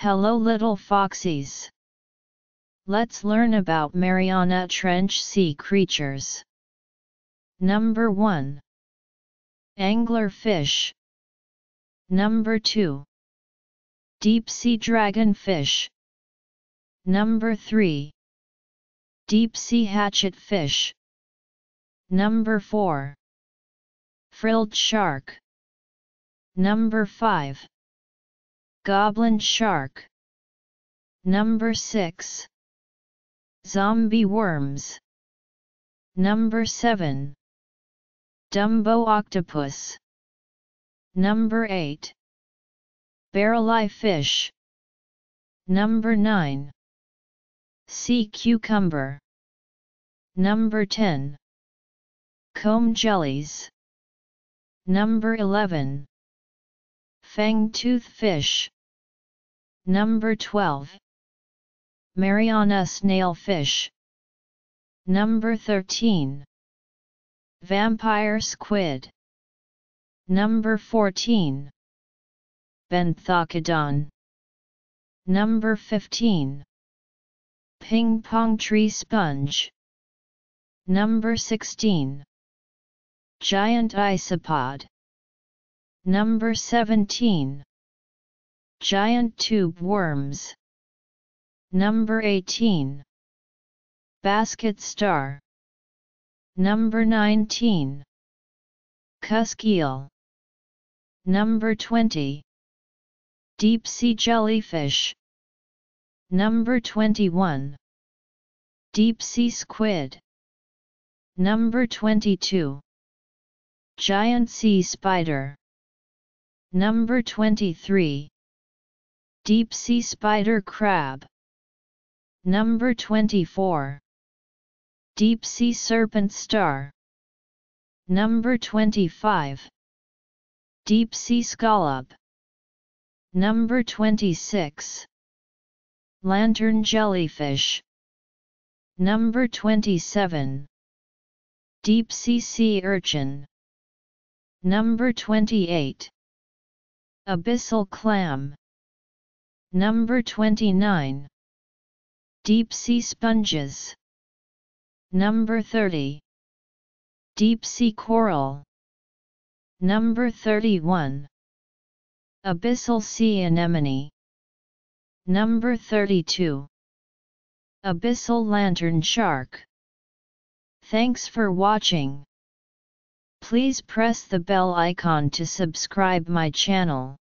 Hello little foxies. Let's learn about Mariana Trench sea creatures. Number 1. Angler fish. Number 2. Deep sea dragonfish. Number 3. Deep sea hatchet fish. Number 4. Frilled shark. Number 5. Goblin shark. Number 6. Zombie worms. Number 7. Dumbo octopus. Number 8. Barreleye fish. Number 9. Sea cucumber. Number 10. Comb jellies. Number 11. Fang-tooth fish. Number 12. Mariana snailfish. Number 13. Vampire squid. Number 14. Benthocodon. Number 15. Ping pong tree sponge. Number 16. Giant isopod. Number 17. Giant tube worms. Number 18. Basket star. Number 19. Cusk eel. Number 20. Deep sea jellyfish. Number 21. Deep sea squid. Number 22. Giant sea spider. Number 23. Deep sea spider crab. Number 24. Deep sea serpent star. Number 25. Deep sea scallop. Number 26. Lantern jellyfish. Number 27. Deep sea sea urchin. Number 28. Abyssal clam. Number 29. Deep sea sponges. Number 30. Deep sea coral. Number 31. Abyssal sea anemone. Number 32. Abyssal lantern shark. Thanks for watching. Please press the bell icon to subscribe my channel.